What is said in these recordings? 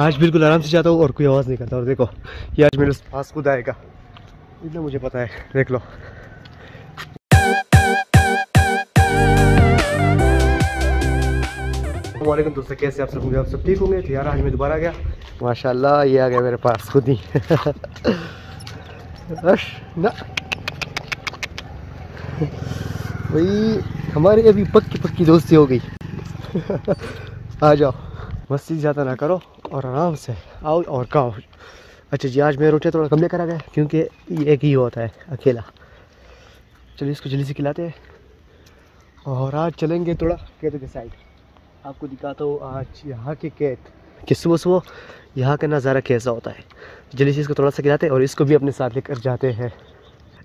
आज बिल्कुल आराम से जाता हूँ और कोई आवाज़ नहीं करता। और देखो, ये आज मेरे पास खुद आएगा। इतना मुझे पता है। देख लो। वालेकुम दोस्तों, कैसे आप सब? होंगे आप सब ठीक होंगे? तो यार, आज मैं दोबारा गया। माशाल्लाह, ये आ गया मेरे पास खुद ही। ना। भाई हमारी अभी पक्की पक्की दोस्ती हो गई। आ जाओ। मस्ती ज़्यादा ना करो। और आराम से, आओ और खाओ। अच्छा जी, आज मैं रोटियाँ थोड़ा कम लेकर आ गया क्योंकि ये एक ही होता है, अकेला। चलिए इसको जल्दी से खिलाते हैं। और आज चलेंगे थोड़ा खेतों के साइड आपको दिखाता हूँ आज यहाँ के खेत, कि सुबह सुबह यहाँ का नज़ारा कैसा होता है। जल्दी से इसको थोड़ा सा खिलाते हैं और इसको भी अपने साथ लेकर जाते हैं।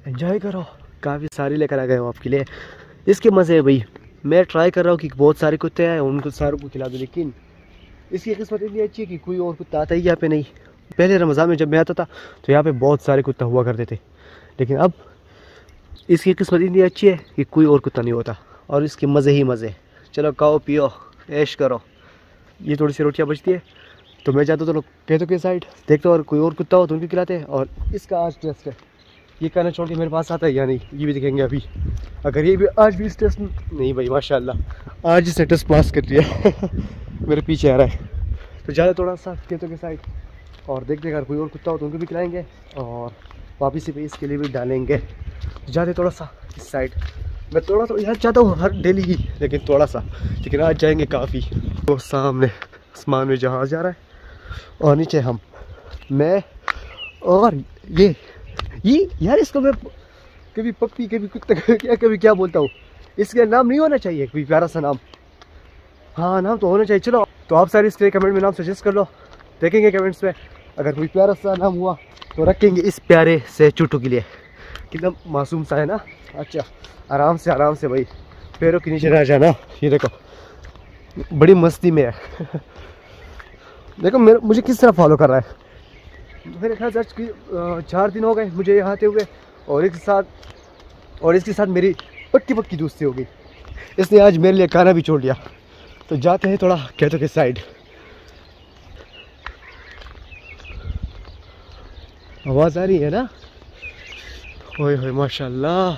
एंजॉय करो। काफ़ी सारी लेकर आ गए हो आपके लिए। इसके मज़े है भाई। मैं ट्राई कर रहा हूँ कि बहुत सारे कुत्ते आए उनको सारों को खिला दूँ, लेकिन इसकी किस्मत इतनी अच्छी है कि कोई और कुत्ता आता ही यहाँ पे नहीं। पहले रमज़ान में जब मैं आता था तो यहाँ पे बहुत सारे कुत्ता हुआ करते थे। लेकिन अब इसकी किस्मत इतनी अच्छी है कि कोई और कुत्ता नहीं होता। और इसके मज़े ही मज़े चलो खाओ, पियो, ऐश करो। ये थोड़ी सी रोटियाँ बचती है। तो मैं जाता तो कहते के साइड। देखते और कोई और कुत्ता हो तो उनको खिलाते हैं। और इसका आज टेस्ट है। ये कहना छोड़ के मेरे पास आता है या नहीं, ये भी देखेंगे अभी। अगर ये भी आज भी इस टेस्ट नहीं भाई, माशाल्लाह। आज इसने टेस्ट पास कर दिया। मेरे पीछे आ रहा है। तो ज़्यादा थोड़ा सा खेतों के साइड और देखते अगर कोई और कुत्ता हो तो उनको भी खिलाएँगे और वापस भी इसके लिए भी डालेंगे। जाते थोड़ा सा इस साइड मैं थोड़ा सा यहाँ चाहता हूँ हर डेली ही, लेकिन थोड़ा सा, लेकिन आज जाएँगे काफ़ी। तो सामने आसमान में जहाज़ जा रहा है और नीचे हम, मैं और ये ये यार इसको मैं कभी पप्पी, कभी कुत्ता, क्या, कभी क्या बोलता हूँ? इसका नाम नहीं होना चाहिए, कोई प्यारा सा नाम। हाँ नाम तो होना चाहिए। चलो तो आप सारे इसके कमेंट में नाम सजेस्ट कर लो। देखेंगे कमेंट्स में अगर कोई प्यारा सा नाम हुआ तो रखेंगे इस प्यारे से चुटू के लिए। कितना मासूम सा है ना? अच्छा आराम से आराम से भाई। पैरों के नीचे रह जाना। ये देखो, बड़ी मस्ती में है। देखो, मेरे, मुझे किस तरह फॉलो कर रहा है? मेरे ख्याल से चार दिन हो गए मुझे यहाँ आते हुए, और इसके साथ, और इसके साथ मेरी पक्की पक्की दोस्ती हो गई। इसने आज मेरे लिए खाना भी छोड़ दिया। तो जाते हैं थोड़ा खेतों के साइड आवाज़ आ रही है ना? ओए होए, माशाल्लाह.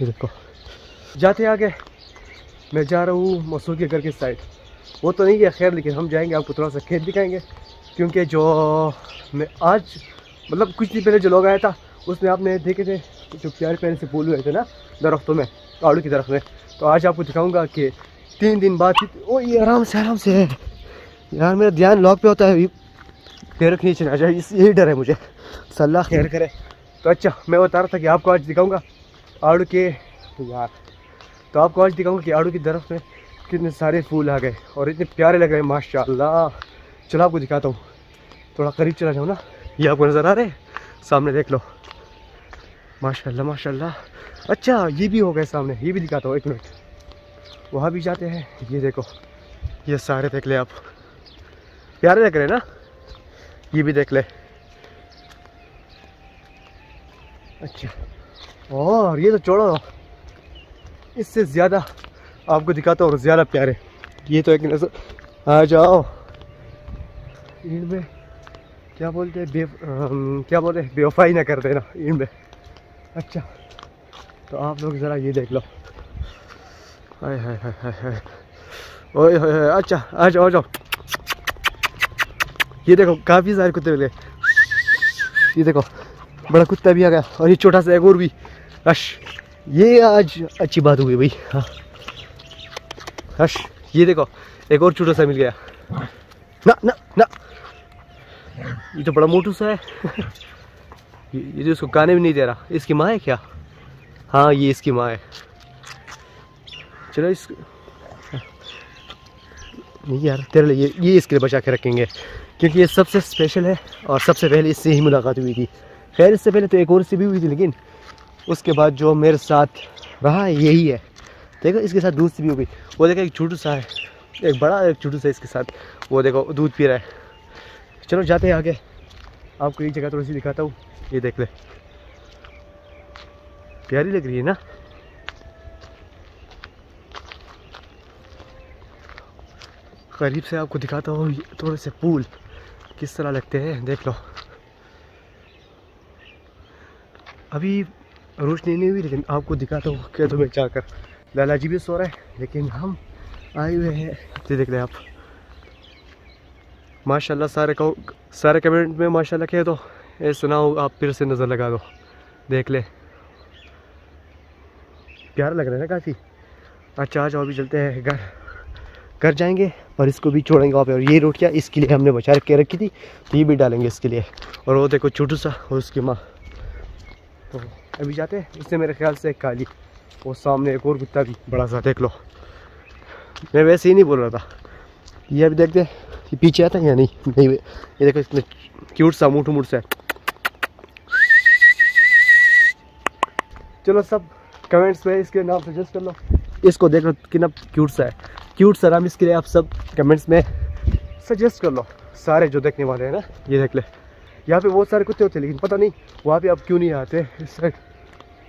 देखो. जाते आगे. मैं जा रहा हूँ मसूद के घर के साइड वो तो नहीं गया खैर, लेकिन हम जाएँगे, आपको थोड़ा सा खेत दिखाएँगे. क्योंकि जो मैं आज मतलब कुछ दिन पहले जो लोग आया था उसमें आपने देखे थे जो प्यारे प्यारे से फूल हुए थे ना दरख्तों में आड़ू की तरफ़ में। तो आज आपको दिखाऊँगा कि तीन दिन बाद ओ ये आराम से आराम से। है यार मेरा ध्यान लॉक पे होता है। पैर खींच ना जाए इस यही डर है मुझे। सलाह खैर करे। तो अच्छा मैं बता रहा था कि आपको आज दिखाऊँगा आड़ू के यार तो आपको आज दिखाऊँगा कि आड़ू की दरख्त में कितने सारे फूल आ गए और इतने प्यारे लग रहे माशाल्लाह। चलो आपको दिखाता हूँ। थोड़ा करीब चला जाऊँ ना। ये आपको नज़र आ रहे हैं? सामने देख लो। माशाल्लाह माशाल्लाह। अच्छा ये भी हो गए सामने, ये भी दिखाता हूँ, एक मिनट। वहाँ भी जाते हैं, ये देखो, ये सारे देख ले आप। प्यारे लग रहे ना? ये भी देख ले। अच्छा। और ये तो छोड़ो इससे ज़्यादा आपको दिखाता हूँ ज़्यादा प्यारे। ये तो एक नज़र आ जाओ। इनमें क्या बोलते हैं? बे क्या बोलते हैं? बेवफाई ना कर देना, इनमें। अच्छा। तो आप लोग ज़रा ये देख लो। हाय हाय हाय हाय हाय। ओए अच्छा आ जाओ जाओ। ये देखो, काफ़ी सारे कुत्ते मिले। ये देखो, बड़ा कुत्ता भी आ गया, और ये छोटा सा एक और भी। हश, ये आज अच्छी बात हुई भाई। हाँ। हश, ये देखो, एक और छोटा सा मिल गया। ना ना ना। ये तो बड़ा मोटू सा है। ये जो उसको गाने भी नहीं दे रहा। इसकी माँ है क्या? हाँ ये इसकी माँ है। चलो इस नहीं यार, तेरे लिए ये इसके लिए बचा के रखेंगे, क्योंकि ये सबसे स्पेशल है और सबसे पहले इससे ही मुलाकात हुई थी। खैर, इससे पहले तो एक और से भी हुई थी, लेकिन उसके बाद जो मेरे साथ रहा है, यही है। देखो, इसके साथ दूध से भी हो गई। वो देखो, एक छोटू सा है। एक बड़ा एक छोटू सा इसके साथ। वो देखो, दूध पी रहा है। चलो, जाते हैं आगे। आपको एक जगह थोड़ी सी दिखाता हूँ। ये देख ले। प्यारी लग रही है ना? करीब से आपको दिखाता हूँ थोड़े से फूल किस तरह लगते हैं, देख लो। अभी रोशनी नहीं हुई, लेकिन आपको दिखाता हूँ खेतों में जाकर। लाला जी भी सो रहे हैं, लेकिन हम आए हुए हैं। ये देख ले आप। माशाल्लाह सारे सारे कमेंट में माशाल्लाह कह दो। ये सुनाओ, आप फिर से नज़र लगा दो। देख ले। प्यार लग रहा है ना काफ़ी? अच्छा आज अभी चलते हैं घर। घर जाएँगे और इसको भी छोड़ेंगे वहाँ पे और ये रोटियाँ इसके लिए हमने बचा के रखी थी तो ये भी डालेंगे इसके लिए। और वो देखो, छोटू सा और उसकी माँ। तो अभी जाते हैं। इससे मेरे ख्याल से काली। वो सामने एक और कुत्ता भी, बड़ा सा, देख लो। मैं वैसे ही नहीं बोल रहा था। ये अभी देखते ये पीछे आता है या नहीं? नहीं, ये देखो, इसमें क्यूट सा मूठ मूठ सा चलो सब कमेंट्स में इसके नाम सजेस्ट कर लो। इसको देख लो कितना क्यूट सा है। क्यूट सा नाम इसके लिए आप सब कमेंट्स में सजेस्ट कर लो। सारे जो देखने वाले हैं ना, ये देख ले। यहाँ पे बहुत सारे कुत्ते होते हैं, लेकिन पता नहीं वहाँ पे आप क्यों नहीं आते। इस साइड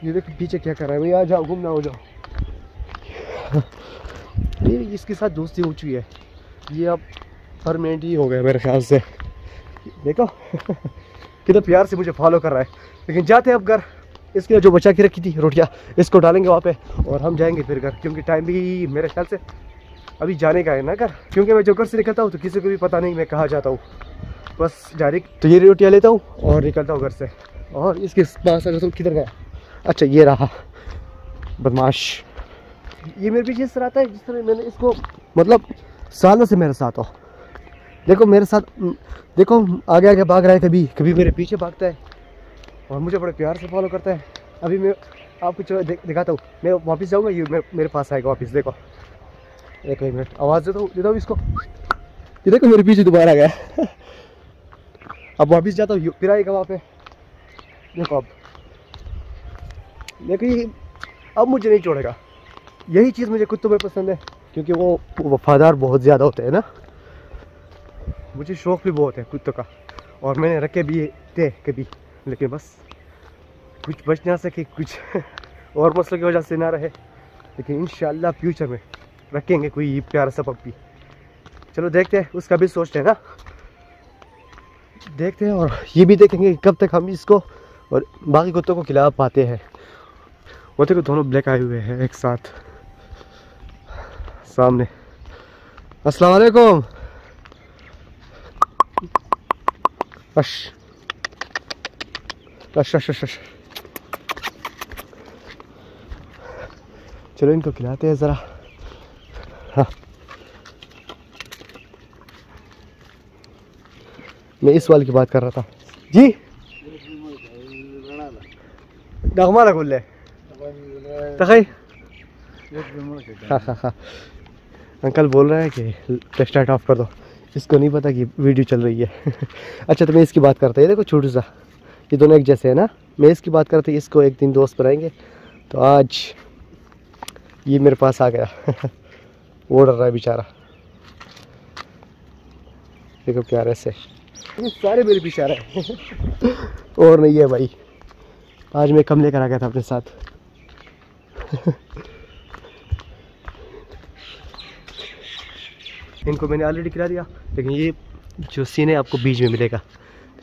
ये देखो पीछे क्या कर रहा है भाई आ जाओ, घूमना हो जाओ। ये इसके साथ दोस्ती हो चुकी है। ये अब परमानेंट ही हो गया मेरे ख्याल से। देखो, कितना प्यार से मुझे फॉलो कर रहा है। लेकिन जाते हैं अब घर। इसके जो बचा के रखी थी, रोटियाँ, इसको डालेंगे वहाँ पे और हम जाएँगे फिर घर, क्योंकि टाइम भी मेरे ख्याल से अभी जाने का है ना घर? क्योंकि मैं जो घर से निकलता हूँ तो किसी को भी पता नहीं मैं कहाँ जाता हूँ। बस डायरेक्ट तो ये रोटियाँ लेता हूँ और निकलता हूँ घर से। और इसके पास अगर तुम किधर गया अच्छा ये रहा। बदमाश। ये मेरे पीछे इस तरह आता है जिस तरह मैंने इसको मतलब सालों से मेरे साथ हो। देखो मेरे साथ, देखो आगे आगे भाग रहा है कभी कभी मेरे पीछे भागता है। और मुझे बड़े प्यार से फॉलो करता है। अभी मैं आपको चलो दिखाता हूँ। मैं वापस जाऊँगा, ये मेरे पास आएगा वापस, देखो। एक एक मिनट, आवाज़ देता हूँ देता हूँ इसको। ये देखो, मेरे पीछे दोबारा आ गया। अब वापस जाता हूँ फिर आएगा वहाँ पे। देखो अब। देखो ये, अब मुझे नहीं छोड़ेगा। यही चीज़ मुझे कुत्तों में पसंद है, क्योंकि वो वफादार बहुत ज़्यादा होते हैं ना। मुझे शौक़ भी बहुत है कुत्तों का। और मैंने रखे भी थे कभी। लेकिन बस, कुछ बच ना सके, कुछ और मसलों की वजह से ना रहे। लेकिन इन फ्यूचर में रखेंगे कोई प्यारा सा पप्पी चलो देखते हैं, उसका भी सोचते हैं ना। देखते हैं और ये भी देखेंगे कब तक हम इसको और बाकी कुत्तों को खिला पाते हैं। वो देखो दोनों ब्लैक आए हुए हैं एक साथ। सामने। अस्सलाम वालेकुम। अश। अश अश अश चलो इनको खिलाते हैं ज़रा हाँ मैं इस वाले की बात कर रहा था जी खुल तखई हाँ हाँ हाँ अंकल बोल रहे हैं कि स्टार्ट ऑफ़ कर दो। इसको नहीं पता कि वीडियो चल रही है। अच्छा तो मैं इसकी बात करता है। देखो छोटू सा। ये दोनों एक जैसे है ना? मैं इसकी बात करता हूँ इसको एक दिन दोस्त बनाएँगे। तो आज ये मेरे पास आ गया। वो डर रहा है बेचारा। देखो प्यारे से ये सारे मेरे पीछे आ रहे हैं। और नहीं है भाई। आज मैं कम लेकर आ गया था अपने साथ। इनको मैंने ऑलरेडी खिला दिया, लेकिन ये जो सीन है आपको बीच में मिलेगा।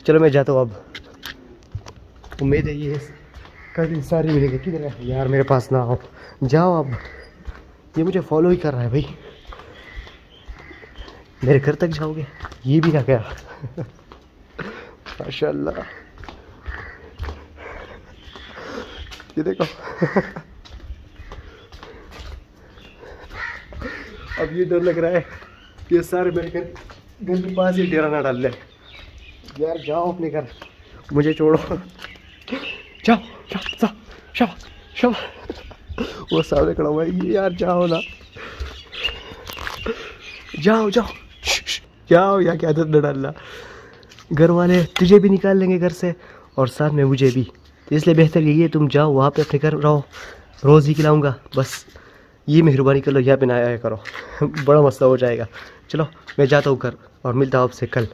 चलो मैं जाता हूँ अब। उम्मीद है ये कल सारी मिलेगी। किधर है? यार, मेरे पास ना आओ जाओ अब। ये मुझे फॉलो ही कर रहा है भाई। मेरे घर तक जाओगे? ये भी आ गया माशा ये देखो। अब ये डर लग रहा है ये सारे मेरे घर घर के पास ही डेरा ना डाल ले। यार, जाओ अपने घर। मुझे छोड़ो। जाओ जाओ जाओ शाबा शाबा वो सामने खड़ा हुआ है यार जाओ ना। जाओ जाओ। जाओ या क्या आदत न डालना घर वाले तुझे भी निकाल लेंगे घर से, और साथ में मुझे भी। इसलिए बेहतर यही है, तुम जाओ, वहाँ पे अपने घर रहो। रोज़ ही खिलाऊँगा, बस। ये मेहरबानी कर लो, यहाँ पे ना आया करो। बड़ा मसला हो जाएगा। चलो, मैं जाता हूँ घर, और मिलता हूँ आपसे कल।